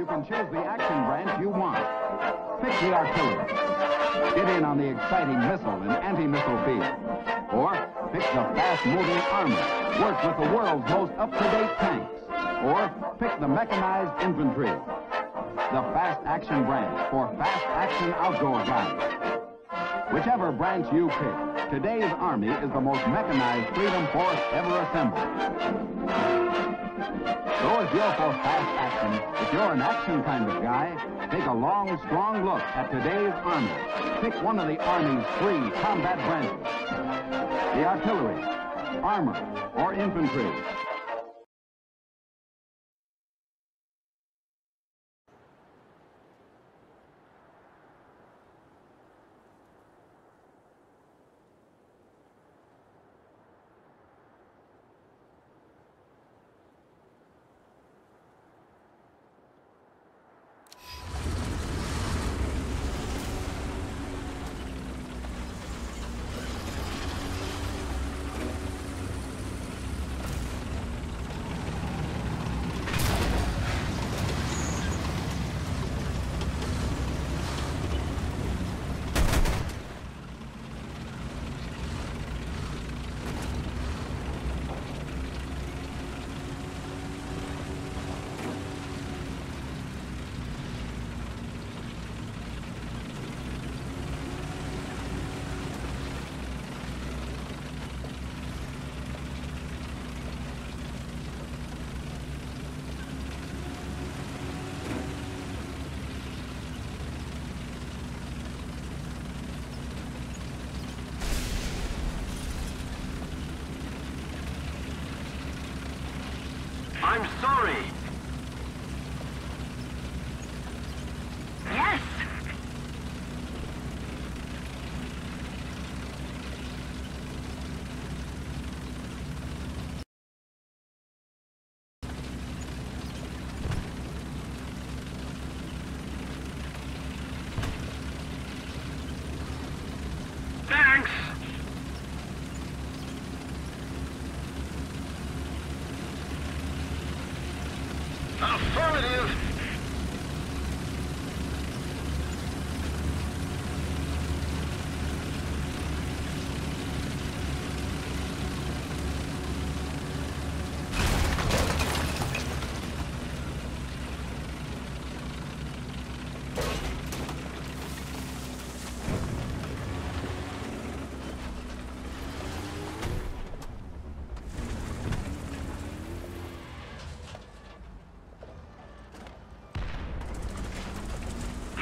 you can choose the action branch you want. Pick the artillery. Get in on the exciting missile and anti-missile field. Or pick the fast-moving armor. Work with the world's most up-to-date tanks. Or pick the mechanized infantry. The fast action branch for fast action outdoor guys. Whichever branch you pick, today's Army is the most mechanized freedom force ever assembled. So if you're for fast action, if you're an action kind of guy, take a long, strong look at today's Army. Pick one of the Army's three combat branches. The artillery, armor, or infantry.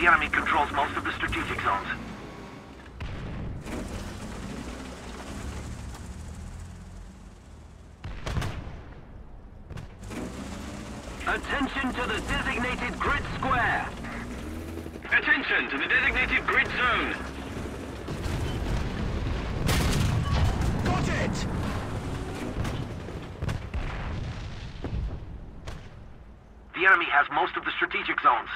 Enemy controls most of the strategic zones. Attention to the designated grid square. Attention to the designated grid zone. Got it! The enemy has most of the strategic zones.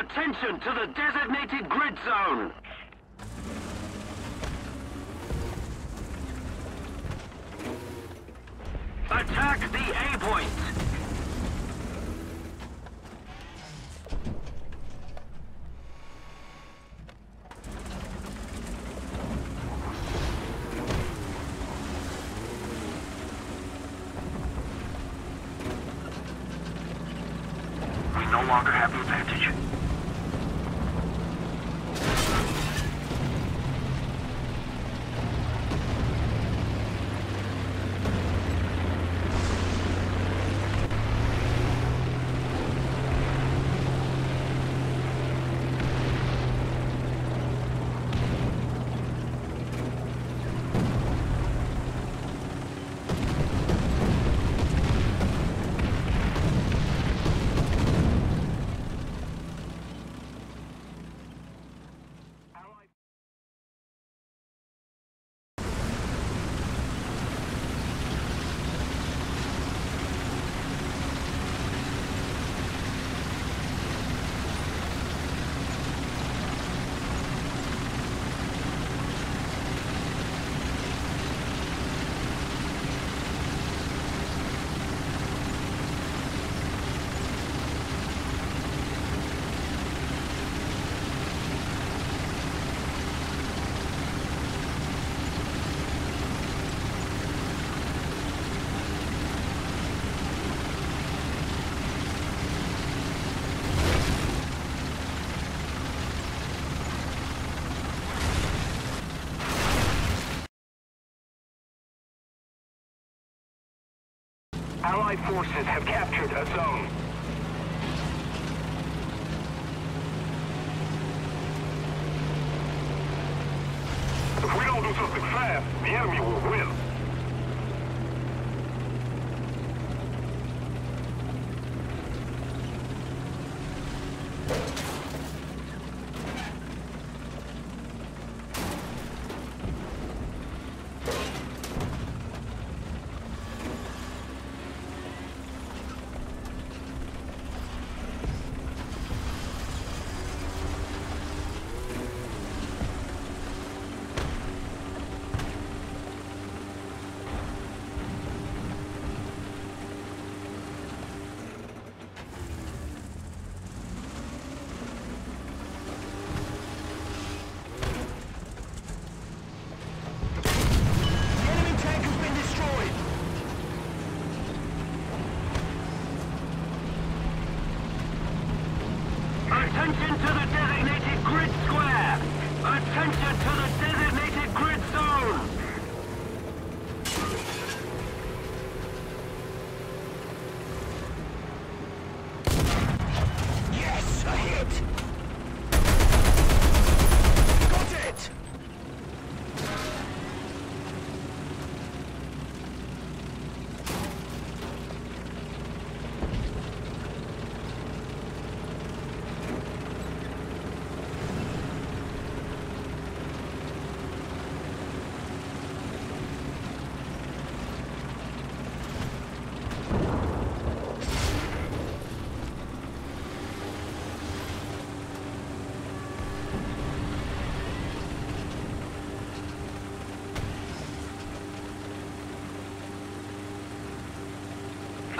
Attention to the designated grid zone! Attack the A point! We no longer have the advantage. Allied forces have captured a zone. If we don't do something fast, the enemy will win. Enemy tank has been destroyed. Attention to the designated grid square! Attention to the designated grid zone! Yes, a hit. Got it.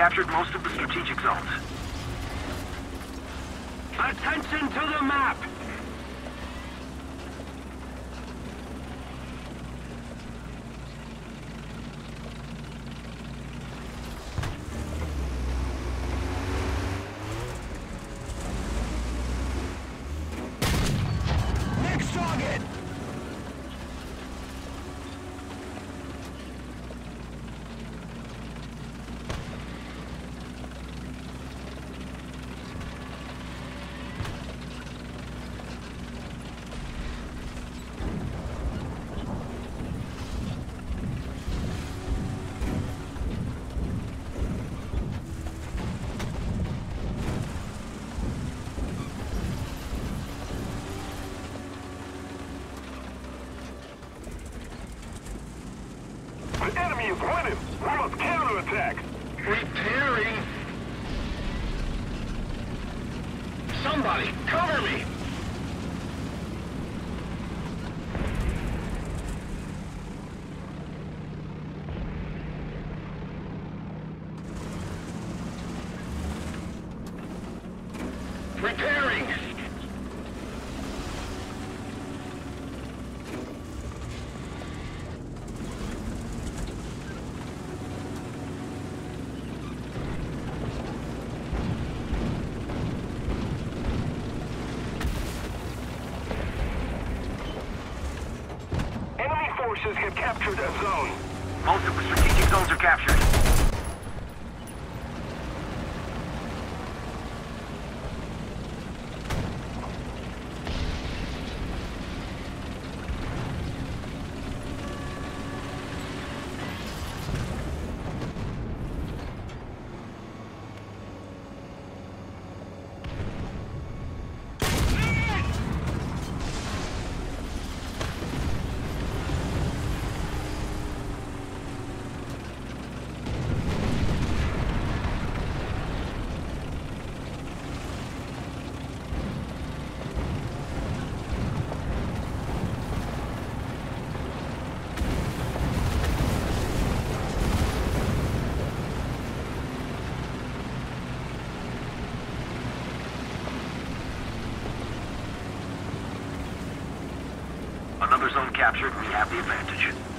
Captured most of the strategic zones. Attention to the map! Somebody, cover me! Repairing! Enemy forces have captured a zone. Multiple strategic zones are captured. Another zone captured, we have the advantage.